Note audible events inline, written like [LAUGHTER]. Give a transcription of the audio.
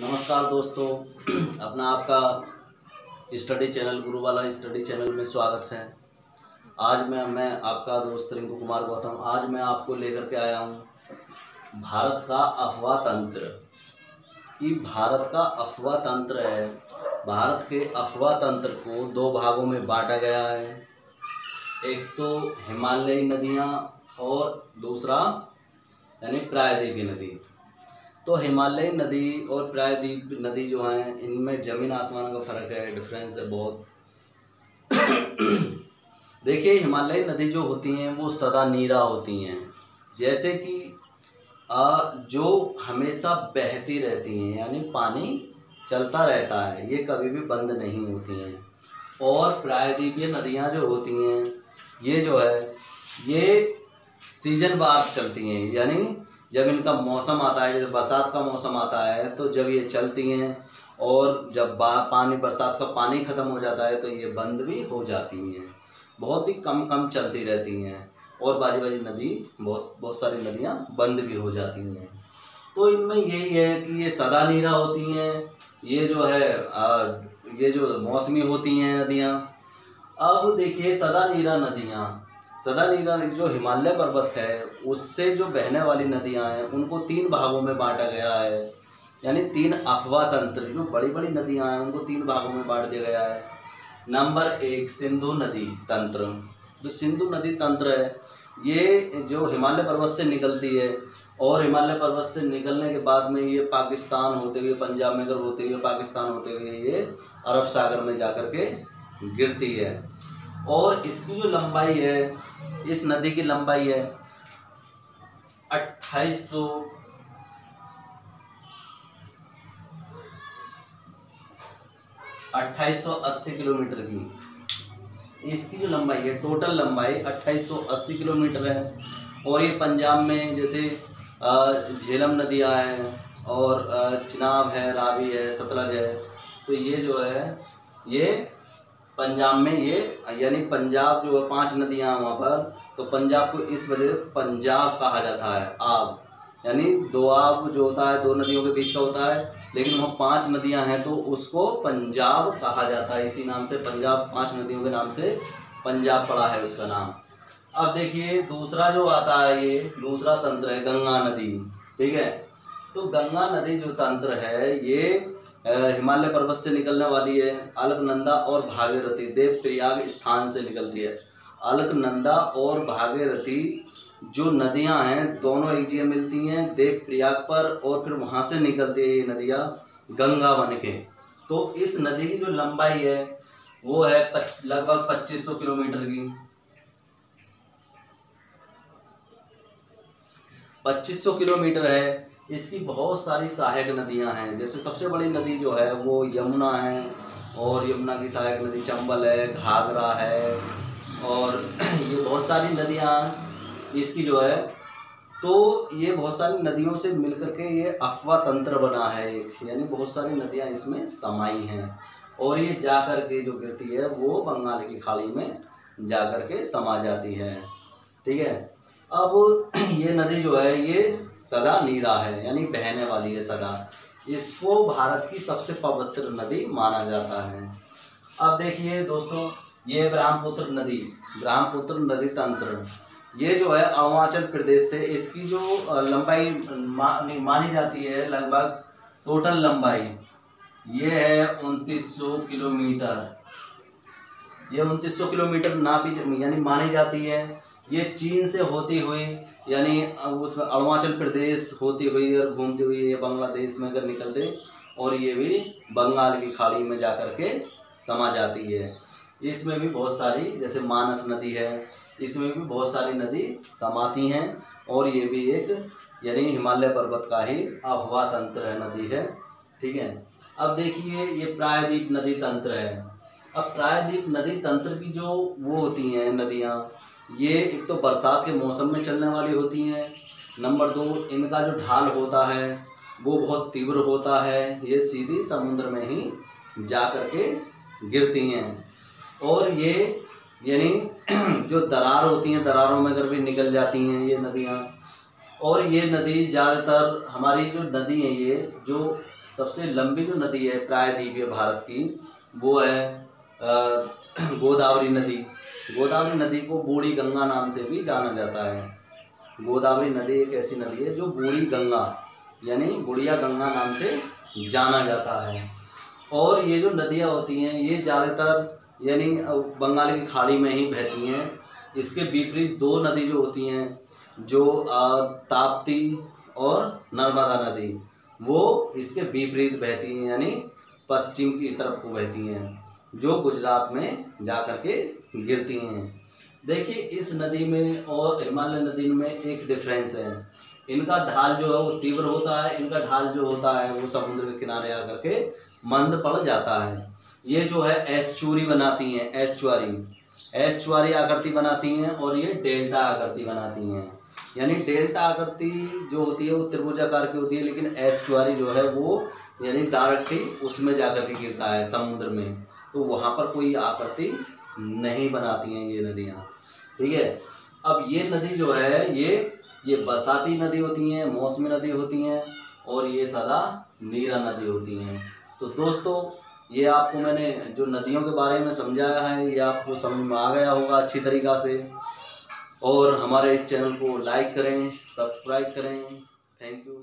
नमस्कार दोस्तों, अपना आपका स्टडी चैनल गुरु वाला स्टडी चैनल में स्वागत है। आज मैं मैं आपका दोस्त रिंकू कुमार गौतम आज मैं आपको लेकर के आया हूँ भारत का अफवाह तंत्र। कि भारत का अफवाह तंत्र है, भारत के अफवाह तंत्र को दो भागों में बांटा गया है। एक तो हिमालयी नदियाँ और दूसरा, यानी प्रायद्वीपीय नदी। तो हिमालयी नदी और प्रायद्वीप नदी जो हैं इनमें ज़मीन आसमान का फ़र्क है डिफरेंस है बहुत। देखिए हिमालयी नदी जो होती हैं वो सदा नीरा होती हैं। जैसे कि आ, जो हमेशा बहती रहती हैं यानी पानी चलता रहता है ये कभी भी बंद नहीं होती हैं। और प्रायद्वीपीय नदियाँ जो होती हैं ये जो है ये सीज़न बार चलती हैं यानी जब इनका मौसम आता है जब बरसात का मौसम आता है तो जब ये चलती हैं और जब बा पानी बरसात का पानी ख़त्म हो जाता है तो ये बंद भी हो जाती हैं। बहुत ही कम कम चलती रहती हैं और बाजी बाजी नदी बहुत बहुत सारी नदियाँ बंद भी हो जाती हैं। तो इनमें यही है कि ये सदा नीरा होती हैं ये जो है आ, ये जो मौसमी होती हैं नदियाँ अब देखिए सदा नीरा नदियाँ सदा नीला जो हिमालय पर्वत है, उससे जो बहने वाली नदियाँ हैं, उनको तीन भागों में बांटा गया है। यानी तीन अफवाह तंत्र, जो बड़ी बड़ी नदियाँ हैं, उनको तीन भागों में बांट दिया गया है। नंबर एक, सिंधु नदी तंत्र। जो सिंधु नदी तंत्र है, ये जो हिमालय पर्वत से निकलती है, और हिमालय पर्वत से निकलने के बाद में ये पाकिस्तान होते हुए, पंजाब में अगर होते हुए, पाकिस्तान होते हुए, ये अरब सागर में जाकर के गिरती है। और इसकी जो लंबाई है, इस नदी की लंबाई है, अट्ठाईस सौ अट्ठाईस सौ अस्सी किलोमीटर की। इसकी जो लंबाई है टोटल लंबाई अट्ठाईस सौ अस्सी किलोमीटर है। और ये पंजाब में जैसे झेलम नदियाँ हैं और चिनाब है, रावी है, सतलज है तो ये जो है, ये पंजाब में ये, यानी पंजाब जो है, पाँच नदियाँ वहाँ पर तो पंजाब को इस वजह से पंजाब कहा जाता है, आब। यानी दो आब जो होता है, दो नदियों के बीच का होता है, लेकिन वहाँ पाँच नदियाँ हैं तो उसको पंजाब कहा जाता है, इसी नाम से पंजाब, पाँच नदियों के नाम से पंजाब पड़ा है उसका नाम। अब देखिए, दूसरा जो आता है ये, दूसरा तंत्र है, गंगा नदी, ठीक है? तो गंगा नदी जो तंत्र है, ये हिमालय पर्वत से निकलने वाली है, अलकनंदा और भागीरथी देव प्रयाग स्थान से निकलती है। अलकनंदा और भागीरथी जो नदियाँ हैं, दोनों एक जगह मिलती हैं देव प्रयाग पर और फिर वहाँ से निकलती है ये नदियाँ गंगा बन के। तो इस नदी की जो लंबाई है, वो है लगभग 2500 किलोमीटर की। 2500 किलोमीटर है इसकी बहुत सारी सहायक नदियाँ हैं। जैसे सबसे बड़ी नदी जो है, वो यमुना है और यमुना की सहायक नदी चंबल है, घाघरा है और [CLEARS THROAT] ये बहुत सारी नदियाँ इसकी जो है तो ये बहुत सारी नदियों से मिलकर के ये अफवाह तंत्र बना है एक। यानी बहुत सारी नदियाँ इसमें समाई हैं और ये जा कर के जो गिरती है, वो बंगाल की खाड़ी में जा कर के समा जाती है। ठीक है? अब [CLEARS THROAT] ये नदी जो है, ये सदा नीरा है, यानी बहने वाली है सदा। इसको भारत की सबसे पवित्र नदी माना जाता है। अब देखिए दोस्तों, ये ब्रह्मपुत्र नदी ब्रह्मपुत्र नदी तंत्र। ये जो है, अरुणाचल प्रदेश से इसकी जो लंबाई मानी जाती है लगभग टोटल लंबाई, ये है उनतीस सौ किलोमीटर। ये उनतीस सौ किलोमीटर नापी, यानी मानी जाती है। ये चीन से होती हुई, यानी उस अरुणाचल प्रदेश होती हुई और घूमती हुई ये बांग्लादेश में अगर निकलते, और ये भी बंगाल की खाड़ी में जा कर के समा जाती है। इसमें भी बहुत सारी, जैसे मानस नदी है, इसमें भी बहुत सारी नदी समाती हैं, और ये भी एक, यानी हिमालय पर्वत का ही अफवाह तंत्र है, नदी है, ठीक है? अब देखिए, ये प्रायद्वीप नदी तंत्र है। अब प्रायद्वीप नदी तंत्र की जो वो होती हैं नदियाँ ये एक तो बरसात के मौसम में चलने वाली होती हैं। नंबर दो, इनका जो ढाल होता है, वो बहुत तीव्र होता है। ये सीधी समुद्र में ही जा कर के गिरती हैं। और ये, यानी [CLEARS THROAT] जो दरार होती हैं, दरारों में अगर भी निकल जाती हैं ये नदियाँ। और ये नदी ज़्यादातर, हमारी जो नदी है ये, जो सबसे लंबी जो नदी है, प्रायद्वीपीय भारत की, वो है [CLEARS THROAT] गोदावरी नदी। गोदावरी नदी को बूढ़ी गंगा नाम से भी जाना जाता है। गोदावरी नदी एक ऐसी नदी है जो बूढ़ी गंगा, यानी बुढ़िया गंगा नाम से जाना जाता है। और ये जो नदियाँ होती हैं, ये ज़्यादातर, यानी बंगाल की खाड़ी में ही बहती हैं। इसके विपरीत दो नदी जो होती हैं, जो ताप्ती और नर्मदा नदी, वो इसके विपरीत बहती हैं, यानी पश्चिम की तरफ़ को बहती हैं। जो गुजरात में जा कर के गिरती हैं। देखिए, इस नदी में और हिमालय नदी में एक डिफरेंस है। इनका ढाल जो है वो तीव्र होता है, इनका ढाल जो होता है वो समुद्र के किनारे आकर के मंद पड़ जाता है। ये जो है एस्चुरी बनाती हैं एस्चुआरी एस्चुआरी आकृति बनाती हैं और ये डेल्टा आकृति बनाती हैं। यानी डेल्टा आकृति जो होती है वो त्रिभुजाकार की होती है, लेकिन एस्चुआरी जो है वो यानी डायरेक्टली उसमें जाकर के गिरता है, समुद्र में। तो वहाँ पर कोई आकृति नहीं बनाती हैं ये नदियाँ। ठीक है? अब ये नदी जो है, ये ये बरसाती नदी होती हैं, मौसमी नदी होती हैं, और ये सदा नीरा नदी होती हैं। तो दोस्तों, ये आपको मैंने जो नदियों के बारे में समझाया है, ये आपको समझ में आ गया होगा अच्छी तरीक़ा से। और हमारे इस चैनल को लाइक करें, सब्सक्राइब करें। Thank you.